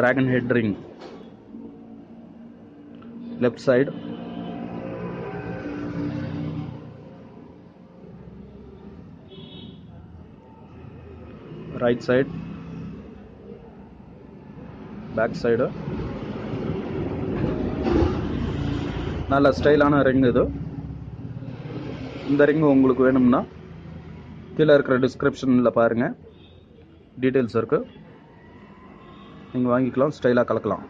dragon head ring left side right side back side நல்ல ஸ்டைலான ring இது. இந்த ரிங் உங்களுக்கு வேணும்னா கீழே இருக்கிற டிஸ்கிரிப்ஷனில் பாருங்கள் டீட்டெயில்ஸ் இருக்குது நீங்கள் வாங்கிக்கலாம் ஸ்டைலாக கலக்கலாம்.